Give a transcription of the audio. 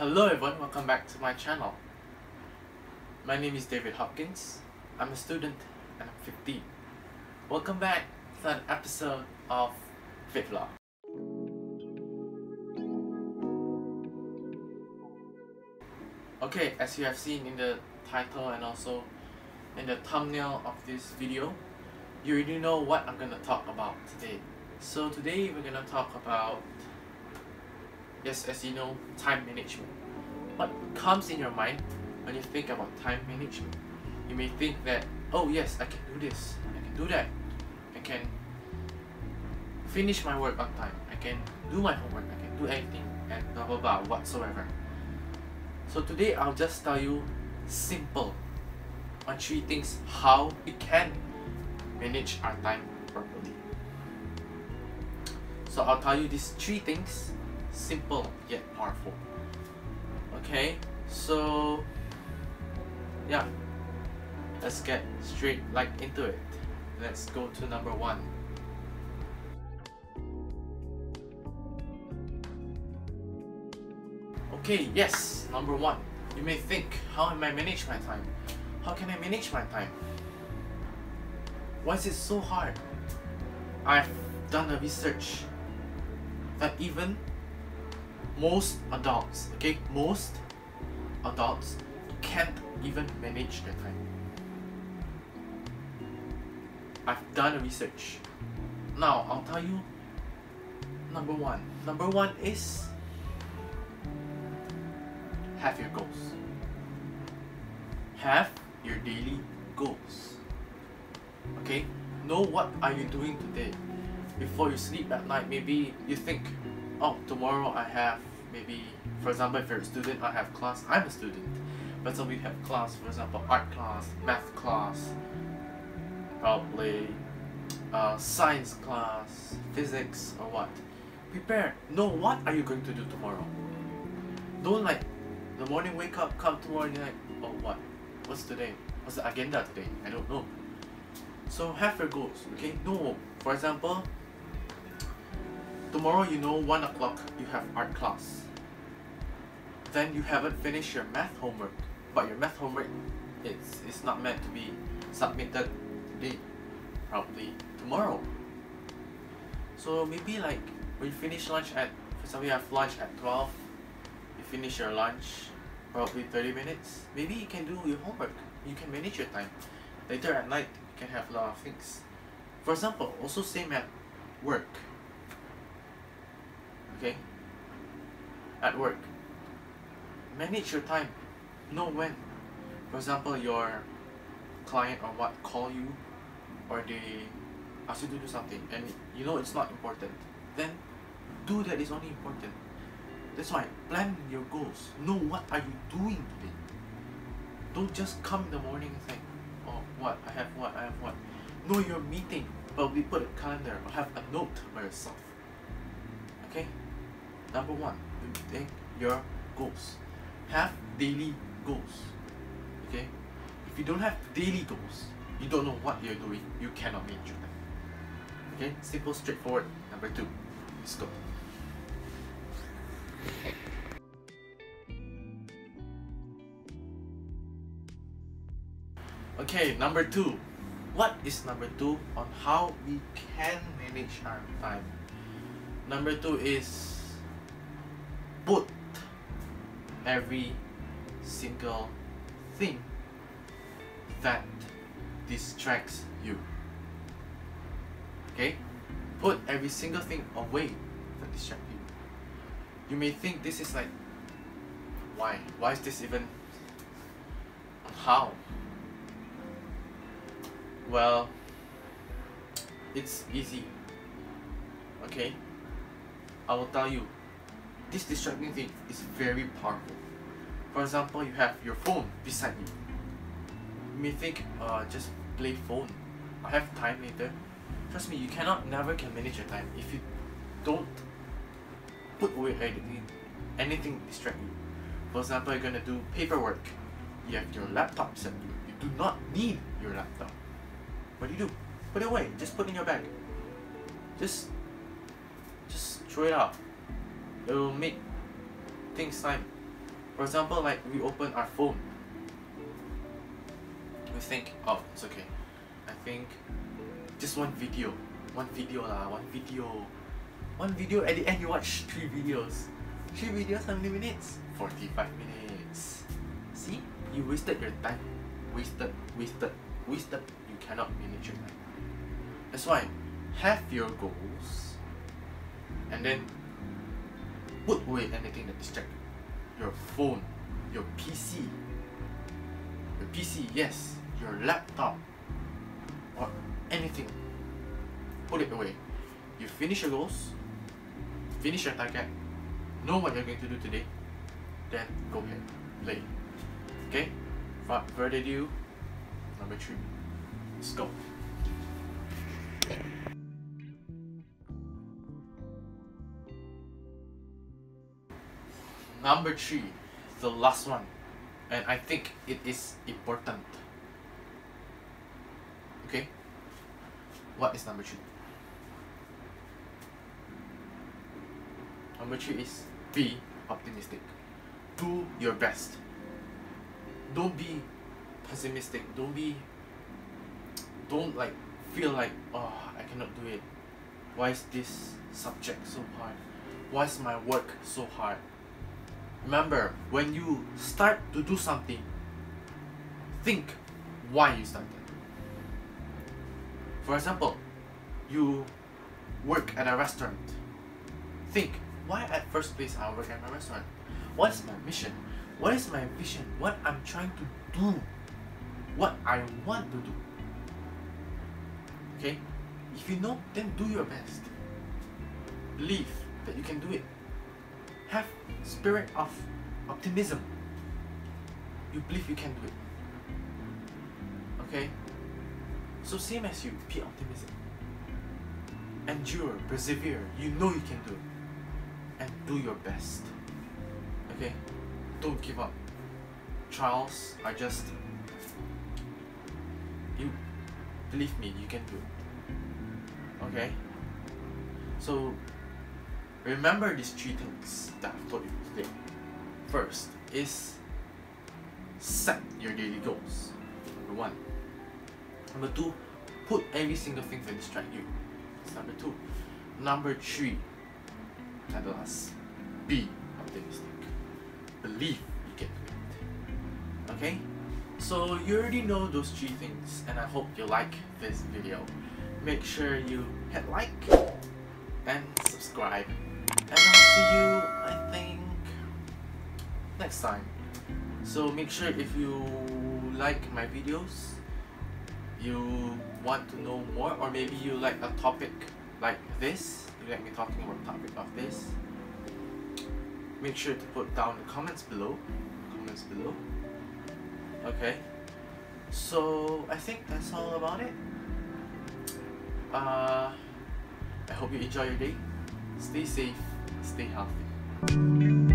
Hello everyone, welcome back to my channel. My name is David Hopkins. I'm a student and I'm 15. Welcome back to an episode of VidVlog. Okay, as you have seen in the title and also in the thumbnail of this video, you already know what I'm gonna talk about today. So today we're gonna talk about yes, as you know, time management. What comes in your mind when you think about time management? You may think that, oh yes, I can do this, I can do that, I can finish my work on time, I can do my homework, I can do anything, and blah blah blah whatsoever. So today I'll just tell you simple on three things how we can manage our time properly. So I'll tell you these three things, simple yet powerful. Okay, so yeah, let's get straight like into it. Let's go to number one. Okay, yes, number one. You may think, how am I manage my time? How can I manage my time? Why is it so hard? I've done a research that even most adults, okay, most adults can't even manage their time. I've done research. Now, I'll tell you number one. Number one is have your goals. Have your daily goals. Okay? Know what are you doing today. Before you sleep at night, maybe you think, oh, tomorrow I have maybe, for example, if you're a student, I have class. I'm a student. But so we have class, for example, art class, math class, probably uh, science class, physics, or what. Prepare. Know what are you going to do tomorrow. Don't like the morning wake up, come tomorrow and you're like, oh what? What's today? What's the agenda today? I don't know. So have your goals, okay? No. For example, tomorrow you know one o'clock you have art class. Then you haven't finished your math homework, but your math homework it's it's not meant to be submitted today, probably tomorrow. So maybe like when you finish lunch at for example you have lunch at twelve, you finish your lunch probably 30 minutes. Maybe you can do your homework. You can manage your time. Later at night, you can have a lot of things. For example, also same at work. Okay? At work. Manage your time. Know when. For example, your client or what call you or they ask you to do something and you know it's not important. Then do that is only important. That's why plan your goals. Know what are you doing today. Don't just come in the morning and think, oh what I have what I have what. Know your meeting. but we put a calendar or have a note by yourself. Okay? Number one, think your goals. Have daily goals. Okay? If you don't have daily goals, you don't know what you're doing, you cannot manage your time. Okay? Simple, straightforward. Number two. Let's go. Okay, number two. What is number two on how we can manage our time? Number two is put every single thing that distracts you. Okay? Put every single thing away that distracts you. You may think this is like, why? Why is this even? How? Well, it's easy. Okay? I will tell you, this distracting thing is very powerful. For example, you have your phone beside you. You may think, uh, just play phone. I have time later. Trust me, you cannot, never can manage your time if you don't put away anything, anything distract you. For example, you're gonna do paperwork. You have your laptop beside you. You do not need your laptop. What do you do? Put it away. Just put it in your bag. Just, just throw it out. It will make things time For example, like we open our phone. We think, oh, it's okay. I think just one video. One video lah, one video. One video at the end you watch three videos. Three videos how many minutes? 45 minutes. See? You wasted your time. Wasted, wasted, wasted. You cannot manage your time. That's why have your goals and then put away anything that distracts you. Your phone, your PC, your PC, yes, your laptop, or anything. Put it away. You finish your goals, finish your target, know what you're going to do today, then go ahead, play. Okay? Without further ado, number three. Let's go. Number three, the last one, and I think it is important. Okay? What is number three? Number three is be optimistic. Do your best. Don't be pessimistic. Don't be. Don't like feel like oh I cannot do it. Why is this subject so hard? Why is my work so hard? Remember, when you start to do something, think why you started. For example, you work at a restaurant. Think why at first place I work at a restaurant? What is my mission? What is my vision? What I'm trying to do? What I want to do? Okay? If you know, then do your best. Believe that you can do it. Spirit of optimism. You believe you can do it. Okay? So same as you, be optimism. Endure, persevere. You know you can do it. And do your best. Okay? Don't give up. Trials are just you believe me, you can do it. Okay? So remember these three things that I've told you today. First is set your daily goals. Number one. Number two, put every single thing that distract you. That's number two. Number three, and the last, be optimistic. Believe you can do it. Okay? So you already know those three things and I hope you like this video. Make sure you hit like and subscribe. And I'll see you, I think, next time. So make sure if you like my videos, you want to know more or maybe you like a topic like this, you like me talking about a topic of this, make sure to put down the comments below. Comments below. Okay. So I think that's all about it. Uh, I hope you enjoy your day. Stay safe, stay healthy.